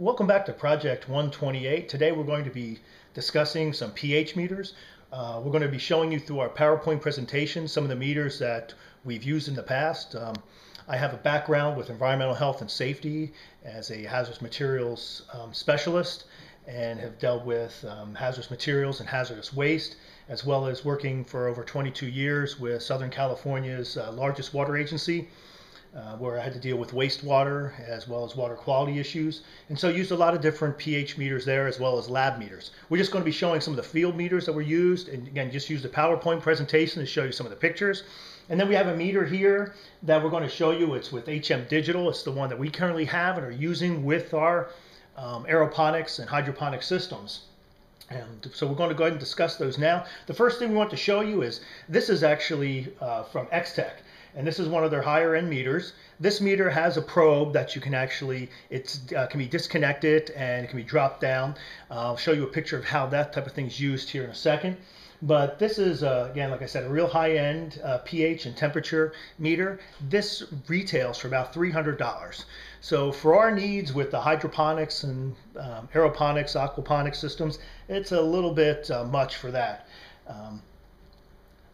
Welcome back to Project 128. Today we're going to be discussing some pH meters. Uh, we're going to be showing you through our PowerPoint presentation some of the meters that we've used in the past. Um, I have a background with environmental health and safety as a hazardous materials um, specialist and have dealt with um, hazardous materials and hazardous waste, as well as working for over 22 years with Southern California's uh, largest water agency, uh, where I had to deal with wastewater as well as water quality issues. And so used a lot of different pH meters there as well as lab meters. We're just going to be showing some of the field meters that were used. And again, just use the PowerPoint presentation to show you some of the pictures. And then we have a meter here that we're going to show you. It's with HM Digital. It's the one that we currently have and are using with our um, aeroponics and hydroponic systems. And so we're going to go ahead and discuss those now. The first thing we want to show you is this is actually uh, from Extech and this is one of their higher end meters. This meter has a probe that you can actually, it uh, can be disconnected and it can be dropped down. Uh, I'll show you a picture of how that type of thing is used here in a second. But this is, uh, again, like I said, a real high-end uh, pH and temperature meter. This retails for about $300. So for our needs with the hydroponics and um, aeroponics, aquaponics systems, it's a little bit uh, much for that. Um,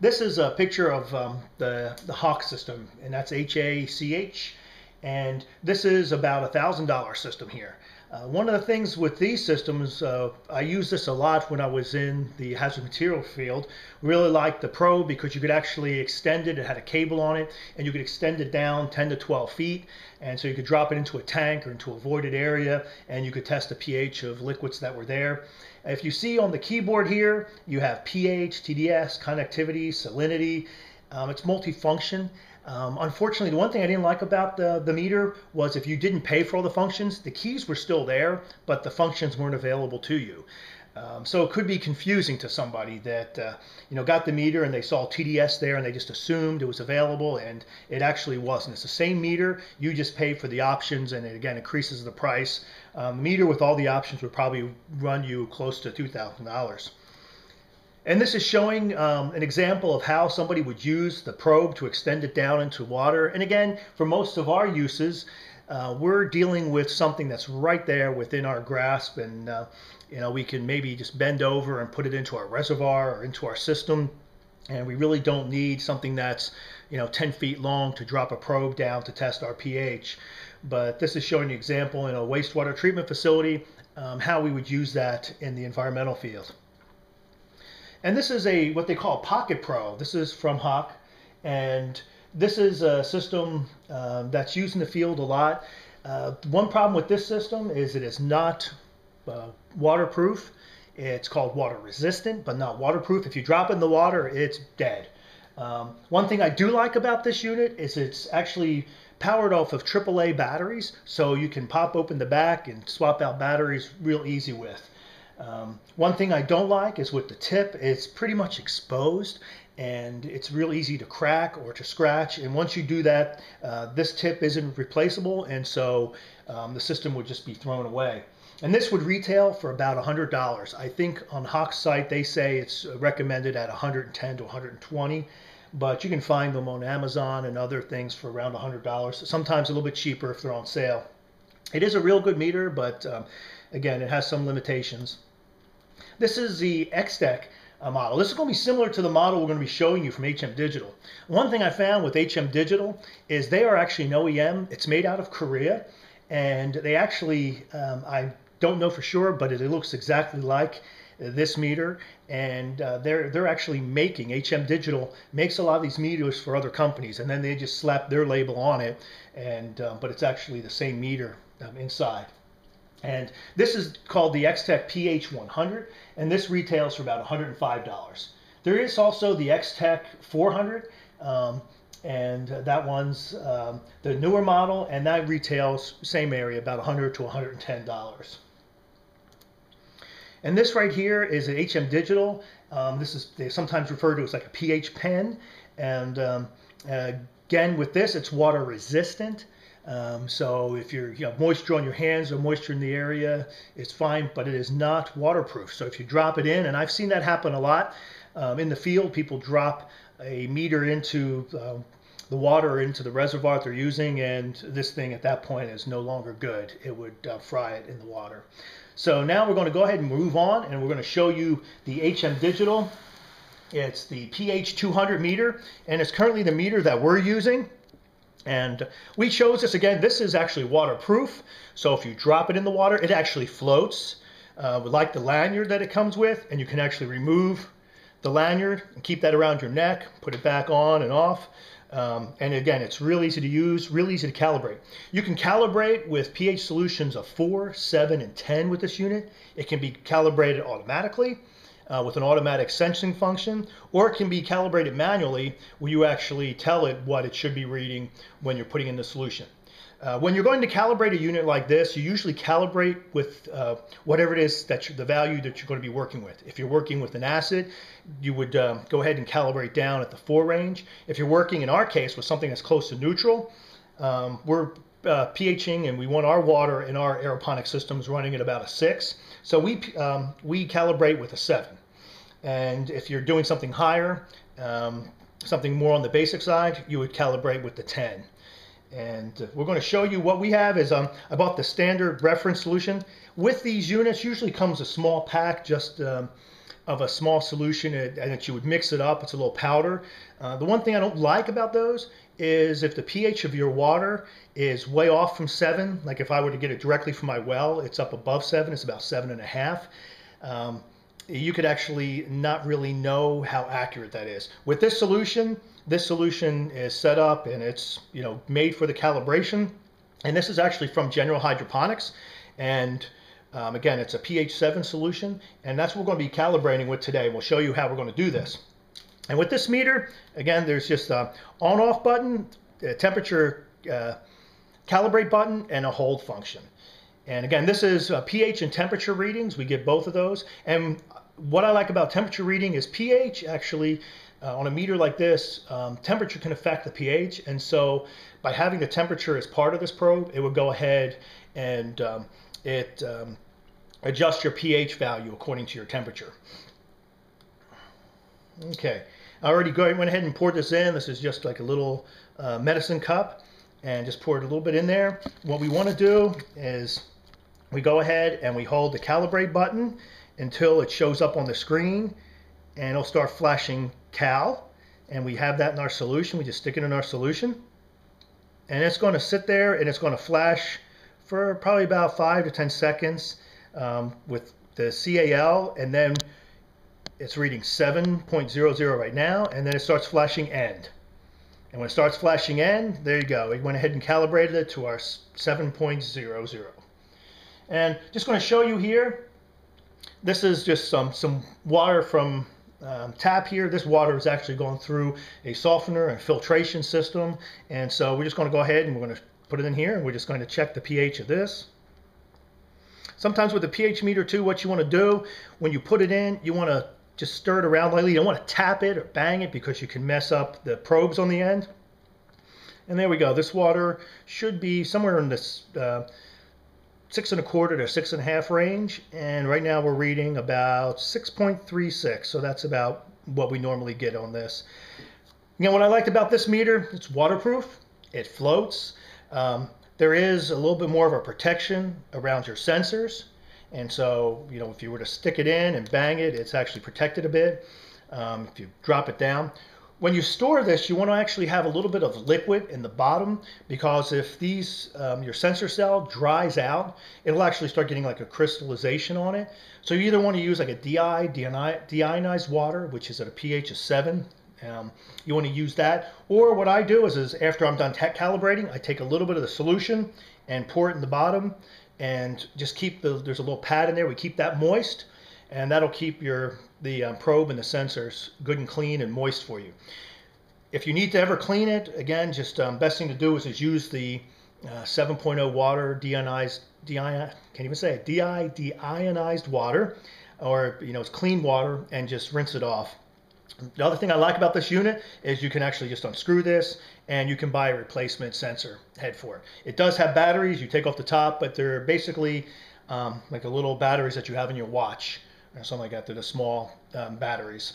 this is a picture of um, the, the Hach system, and that's H-A-C-H. And this is about a $1,000 system here. Uh, one of the things with these systems, uh, I used this a lot when I was in the hazard material field. Really liked the Pro because you could actually extend it. It had a cable on it, and you could extend it down 10 to 12 feet. And so you could drop it into a tank or into a voided area, and you could test the pH of liquids that were there. If you see on the keyboard here, you have pH, TDS, connectivity, salinity. Um, it's multifunction. Um, unfortunately, the one thing I didn't like about the, the meter was if you didn't pay for all the functions, the keys were still there, but the functions weren't available to you. Um, so it could be confusing to somebody that uh, you know got the meter and they saw TDS there and they just assumed it was available and it actually wasn't. It's the same meter. You just pay for the options and it again increases the price. Um, the meter with all the options would probably run you close to two thousand dollars. And this is showing um, an example of how somebody would use the probe to extend it down into water. And again, for most of our uses, uh, we're dealing with something that's right there within our grasp. And, uh, you know, we can maybe just bend over and put it into our reservoir or into our system. And we really don't need something that's, you know, 10 feet long to drop a probe down to test our pH. But this is showing an example in a wastewater treatment facility, um, how we would use that in the environmental field. And this is a what they call Pocket Pro. This is from Hach, and this is a system uh, that's used in the field a lot. Uh, one problem with this system is it is not uh, waterproof. It's called water resistant, but not waterproof. If you drop in the water, it's dead. Um, one thing I do like about this unit is it's actually powered off of AAA batteries, so you can pop open the back and swap out batteries real easy with. Um, one thing I don't like is with the tip, it's pretty much exposed and it's real easy to crack or to scratch. And once you do that, uh, this tip isn't replaceable, and so um, the system would just be thrown away. And this would retail for about $100. I think on Hach's site they say it's recommended at 110 to 120, but you can find them on Amazon and other things for around $100. Sometimes a little bit cheaper if they're on sale. It is a real good meter, but um, again, it has some limitations. This is the Extech uh, model. This is going to be similar to the model we're going to be showing you from HM Digital. One thing I found with HM Digital is they are actually an OEM. It's made out of Korea, and they actually, um, I don't know for sure, but it, looks exactly like this meter and uh, they're they're actually making HM Digital makes a lot of these meters for other companies and then they just slap their label on it and uh, but it's actually the same meter um, inside and this is called the Extech PH100, and this retails for about $105. There is also the Extech 400, um, and that one's um, the newer model, and that retails same area, about 100 to $110. And this right here is an HM Digital. Um, this is they sometimes refer to as like a pH pen, and um, again with this, it's water resistant. Um, so if you're, you have moisture on your hands or moisture in the area, it's fine, but it is not waterproof. So if you drop it in, and I've seen that happen a lot um, in the field, people drop a meter into uh, the water into the reservoir they're using, and this thing at that point is no longer good. It would uh, fry it in the water. So now we're going to go ahead and move on, and we're going to show you the HM Digital. It's the pH 200 meter, and it's currently the meter that we're using. And we chose this again. This is actually waterproof, so if you drop it in the water, it actually floats. Uh, we like the lanyard that it comes with, and you can actually remove the lanyard and keep that around your neck, put it back on and off. Um, and again, it's real easy to use, real easy to calibrate. You can calibrate with pH solutions of 4, 7, and 10 with this unit. It can be calibrated automatically uh, with an automatic sensing function, or it can be calibrated manually where you actually tell it what it should be reading when you're putting in the solution. Uh, when you're going to calibrate a unit like this, you usually calibrate with uh, whatever it is that the value that you're going to be working with. If you're working with an acid, you would uh, go ahead and calibrate down at the four range. If you're working, in our case, with something that's close to neutral, um, we're uh, pHing and we want our water in our aeroponic systems running at about a six. So we um, we calibrate with a seven. And if you're doing something higher, um, something more on the basic side, you would calibrate with the 10 and we're going to show you what we have is um, I bought the standard reference solution. With these units usually comes a small pack just um, of a small solution and that you would mix it up. It's a little powder. Uh, the one thing I don't like about those is if the pH of your water is way off from seven, like if I were to get it directly from my well, it's up above seven, it's about seven and a half. Um, you could actually not really know how accurate that is. With this solution, this solution is set up and it's you know made for the calibration. And this is actually from General Hydroponics. And um, again, it's a pH 7 solution. And that's what we're going to be calibrating with today. We'll show you how we're going to do this. And with this meter, again, there's just a on-off button, a temperature uh, calibrate button, and a hold function. And again, this is uh, pH and temperature readings. We get both of those. And what I like about temperature reading is pH actually uh, on a meter like this, um, temperature can affect the pH. And so by having the temperature as part of this probe, it would go ahead and um, it um, your pH value according to your temperature. Okay, I already go, went ahead and poured this in. This is just like a little uh, medicine cup and just poured a little bit in there. What we want to do is we go ahead and we hold the calibrate button until it shows up on the screen and it'll start flashing cal and we have that in our solution. We just stick it in our solution and it's going to sit there and it's going to flash for probably about five to 10 seconds um, with the CAL and then it's reading 7.00 right now and then it starts flashing end. And when it starts flashing end, there you go. We went ahead and calibrated it to our 7.00. And just going to show you here, this is just some, some water from um, tap here. This water is actually going through a softener and filtration system. And so we're just going to go ahead and we're going to put it in here and we're just going to check the pH of this. Sometimes with the pH meter too, what you want to do when you put it in, you want to just stir it around lightly. You don't want to tap it or bang it because you can mess up the probes on the end. And there we go. This water should be somewhere in this uh, six and a quarter to six and a half range. And right now we're reading about 6.36. So that's about what we normally get on this. You know what I liked about this meter? It's waterproof. It floats. Um, there is a little bit more of a protection around your sensors. And so, you know, if you were to stick it in and bang it, it's actually protected a bit. Um, if you drop it down, when you store this, you want to actually have a little bit of liquid in the bottom because if these um, your sensor cell dries out, it'll actually start getting like a crystallization on it. So you either want to use like a DI, deionized water, which is at a pH of 7. Um, you want to use that. Or what I do is, is after I'm done calibrating, I take a little bit of the solution and pour it in the bottom and just keep the, there's a little pad in there. We keep that moist and that'll keep your the um, probe and the sensors good and clean and moist for you. If you need to ever clean it, again, just um, best thing to do is, is use the uh, 7.0 water deionized, deion, can't even say it, DI, deionized water, or you know, it's clean water, and just rinse it off. The other thing I like about this unit is you can actually just unscrew this and you can buy a replacement sensor head for it. It does have batteries you take off the top, but they're basically um, like the little batteries that you have in your watch or something like that. They're the small um, batteries.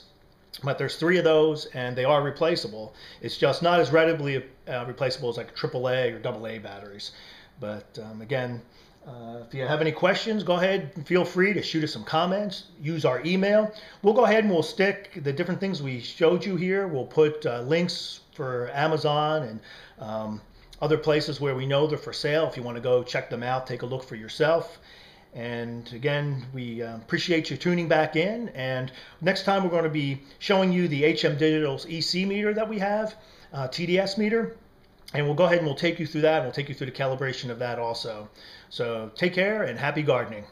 but there's three of those and they are replaceable. It's just not as readily uh, replaceable as like AAA or AA batteries. But um, again, uh, if you have any questions, go ahead and feel free to shoot us some comments. Use our email. We'll go ahead and we'll stick the different things we showed you here. We'll put uh, links for Amazon and um, other places where we know they're for sale. If you want to go check them out, take a look for yourself. And again, we uh, appreciate you tuning back in. And next time, we're going to be showing you the HM Digital's EC meter that we have, uh, TDS meter. And we'll go ahead and we'll take you through that. And we'll take you through the calibration of that also. So take care and happy gardening.